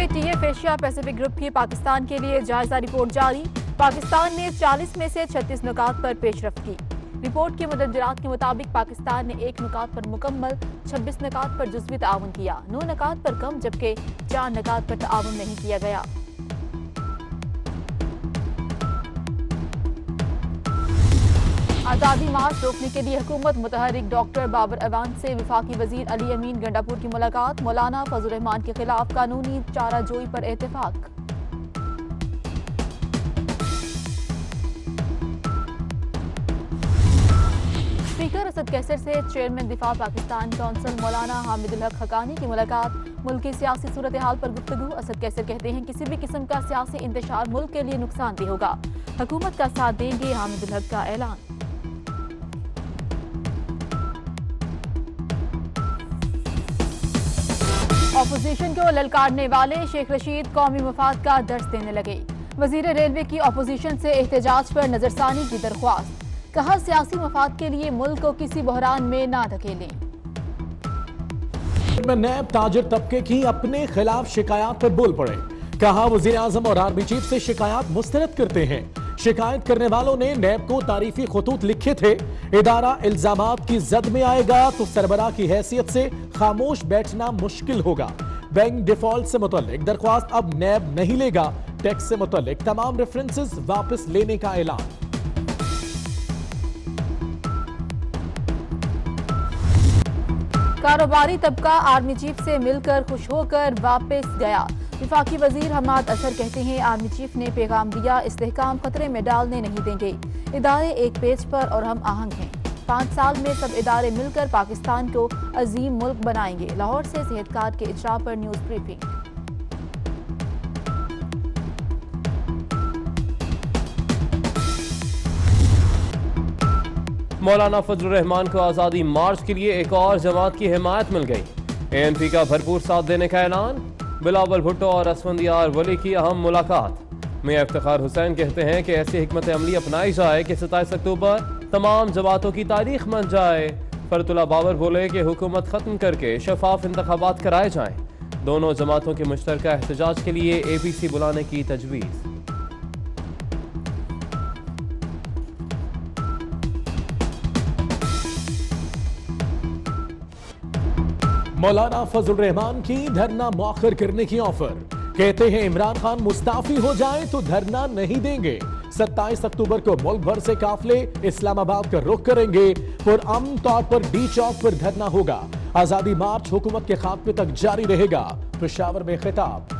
سے T F Asia Pacific group کی پاکستان کے لیے جائزہ رپورٹ جاری۔ پاکستان نے چالیس میں سے چھتیس نکات پر پیش رفت کی رپورٹ کے مددرات کے مطابق پاکستان نے ایک نکات پر مکمل چھبیس نکات پر جزوی تعاون کیا۔ نو نکات پر کم، جبکہ چار نکات پر تعاون نہیں کیا گیا۔ آزادی مارچ روکنے کے لیے حکومت متحرک ڈاکٹر بابر ایوان سے وفاقی وزیر علی امین گنڈاپور کی ملاقات، مولانا فضل الرحمان کے خلاف قانونی چارہ جوئی پر اتفاق۔ اسپیکر اسد کیسر سے چیئرمین دفاع پاکستان کونسل مولانا حامد الحق حقانی کی ملاقات۔ ملک کی سیاسی صورتحال پر گفتگو۔ اسد کیسر کہتے ہیں کسی بھی قسم کا سیاسی انتشار ملک کے لیے نقصان دہ ہوگا۔ حکومت کا ساتھ دیں گے حامد الحق کا اعلان۔ اپوزیشن کو للکارنے والے شیخ رشید قومی مفاد کا درس دینے لگے۔ وزیر ریلوے کی اپوزیشن سے احتجاج پر نظر ثانی کی درخواست۔ کہا، سیاسی مفاد کے لیے ملک کو کسی بحران میں نہ دھکیلیں۔ میں نیب تاجر طبقے کی اپنے خلاف شکایات پر بول پڑے۔ کہا وزیر اعظم اور آرمی چیف سے شکایات مسترد کرتے ہیں۔ شکایت کرنے والوں نے نیب کو تعریفی خطوط لکھے تھے۔ ادارہ الزامات کی زد میں آئے گا تو سربراہ کی حیثیت سے خاموش بیٹھنا مشکل ہوگا۔ بینک ڈیفالٹ سے متعلق درخواست اب نیب نہیں لے گا۔ ٹیکس سے متعلق تمام ریفرنسز واپس لینے کا اعلان۔ کاروباری طبقہ آرمی چیف سے مل کر خوش ہو کر واپس گیا۔ وفاقی وزیر حماد اثر کہتے ہیں آرمی چیف نے پیغام دیا، استحکام خطرے میں ڈالنے نہیں دیں گے۔ ادارے ایک پیج پر اور ہم آہنگ ہیں۔ پانچ سال میں سب ادارے مل کر پاکستان کو عظیم ملک بنائیں گے۔ لاہور سے صحت کارڈ کے اجرا پر نیوز بریفنگ۔ مولانا فضل الرحمان کو آزادی مارچ کے لیے ایک اور جماعت کی حمایت مل گئی۔ اے این پی کا بھرپور ساتھ دینے کا اعلان، بلاول بھٹو اور اسفندیار ولی کی اہم ملاقات۔ میاں افتخار حسین کہتے ہیں کہ ایسی حکمت عملی اپنائی جائے کہ ستائیس اکتوبر تمام جماعتوں کی تاریخ بن جائے۔ فرت اللہ بابر بولے کہ حکومت ختم کر کے شفاف انتخابات کرائے جائیں۔ دونوں جماعتوں کے مشترکہ احتجاج کے لیے اے پی سی بلانے کی تجویز۔ مولانا فضل الرحمان کی دھرنا مؤخر کرنے کی آفر۔ کہتے ہیں عمران خان مستعفی ہو جائیں تو دھرنا نہیں دیں گے۔ ستائیس اکتوبر کو ملک بھر سے قافلے اسلام آباد کا رخ کریں گے۔ پر امن طور پر ڈی چوک پر دھرنا ہوگا۔ آزادی مارچ حکومت کے خاتمے تک جاری رہے گا۔ پشاور میں خطاب۔